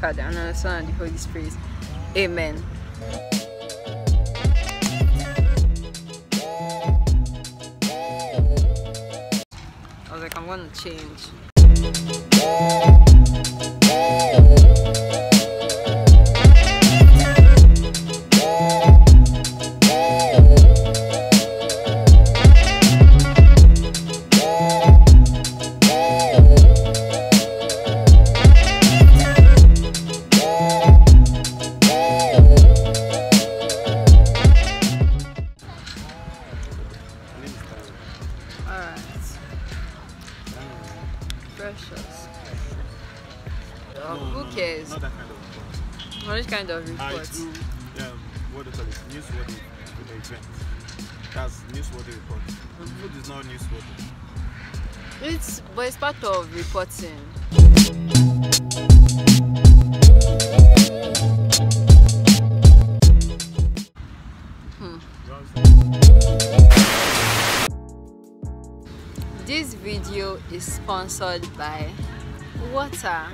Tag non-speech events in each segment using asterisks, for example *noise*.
Father, and of the Son, and the Holy Spirit. Amen. I was like, I'm gonna change. Precious. No, who no, cares? Not that kind of report. Which kind of I do, um, what do you call it? Newsworthy event. That's newsworthy report. Food is not newsworthy. It's but it's part of reporting. Understand? This video is sponsored by water.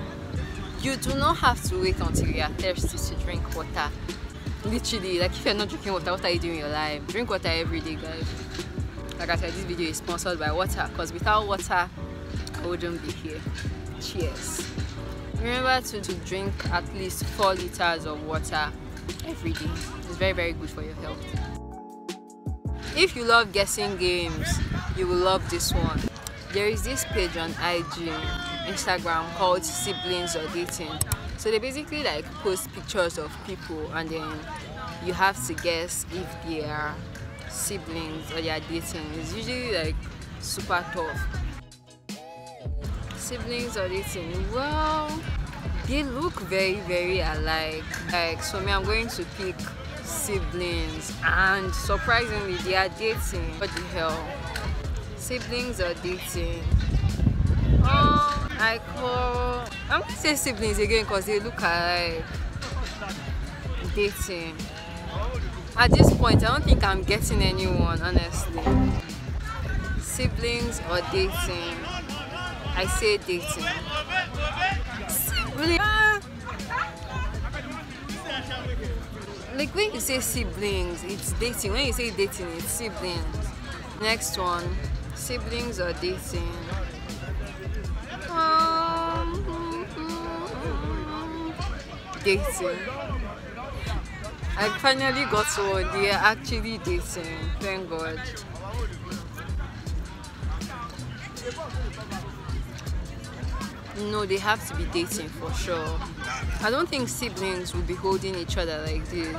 You do not have to wait until you are thirsty to drink water. Literally, like if you're not drinking water, what are you doing in your life? Drink water every day, guys. Like I said, this video is sponsored by water because without water, I wouldn't be here. Cheers. Remember to, to drink at least 4 liters of water every day. It's very, very good for your health. If you love guessing games, you will love this one. There is this page on IG, Instagram called Siblings or Dating. So they basically like post pictures of people and then you have to guess if they are siblings or they are dating. It's usually like super tough. Siblings or dating? Well, they look very, very alike. Like, so me, I'm going to pick siblings, and surprisingly, they are dating. What the hell? Siblings are dating. Um, I call. I'm gonna say siblings again because they look alike. Dating. At this point, I don't think I'm getting anyone, honestly. Siblings or dating? I say dating. Like when you say siblings, it's dating. When you say dating, it's siblings. Next one, siblings or dating. Um, *laughs* dating. I finally got one. They are actually dating. Thank God. No, they have to be dating for sure. I don't think siblings will be holding each other like this.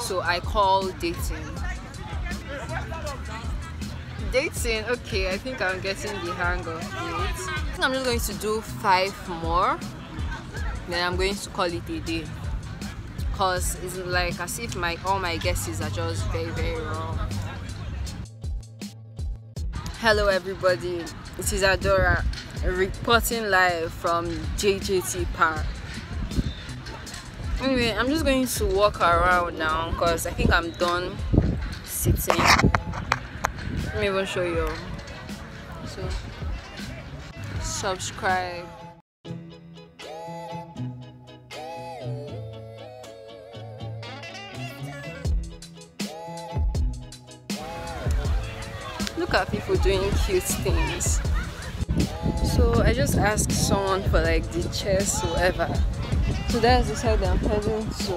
So I call dating. Dating, okay, I think I'm getting the hang of it. I'm just going to do five more. Then I'm going to call it a day. Cause it's like as if my all my guesses are just very, very wrong. Hello everybody, it is Adaora reporting live from JJT Park. Anyway, I'm just going to walk around now because I think I'm done sitting. Let me even show you. So, subscribe. Look at people doing cute things. So I just asked someone for like the chest whatever. So that's the side I'm heading to.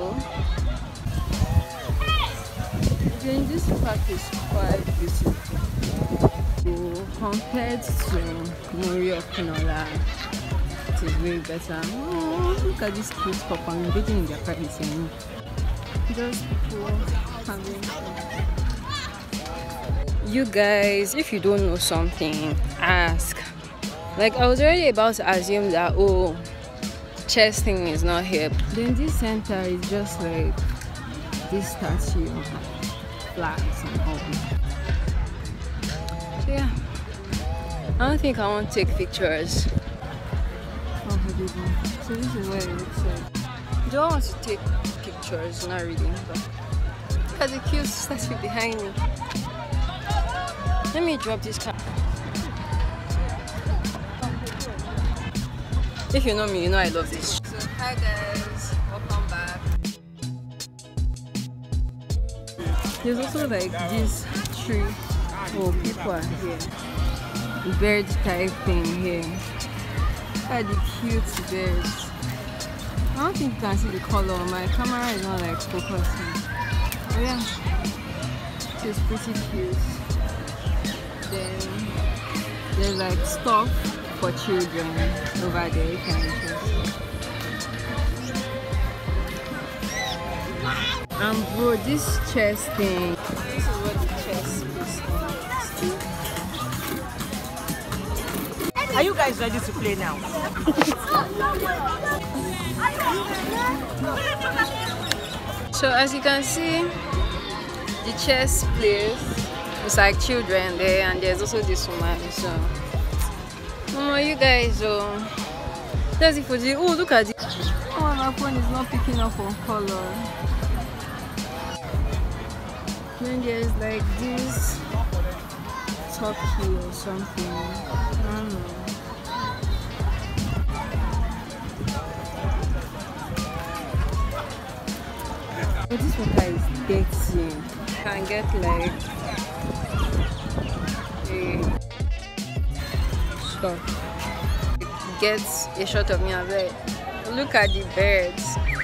Again, this park is quite beautiful. So compared to Mori or Kinola, it is way better. Oh, look at this cute couple invading in their privacy. Just people having. You guys, if you don't know something, ask. Like I was already about to assume that oh chess thing is not here. Then this center is just like this statue of flags and all. So yeah. I don't think I want to take pictures. Oh So this is where it looks like. Do I want to take pictures? Not really, but at the cute statue *laughs* behind me. Let me drop this car. If you know me, you know I love this. So, hi guys, welcome back. There's also like this tree. Oh, people are here. Bird type thing here. Look at the cute birds. I don't think you can see the color. My camera is not like focusing. Oh yeah, it's pretty cute. Then there's like stuff for children over there. You can just and bro, this chest thing. This is what the chest is. Are you guys ready to play now? *laughs* So as you can see, the chess place is like children there, and there's also this woman. So, oh, you guys, oh, that's it for the. Oh, look at it. Oh, my phone is not picking up on color. Then there's like this turkey or something. I don't know. But this water is dirty. You can get like a stop. Get a shot of me and like, look at the birds.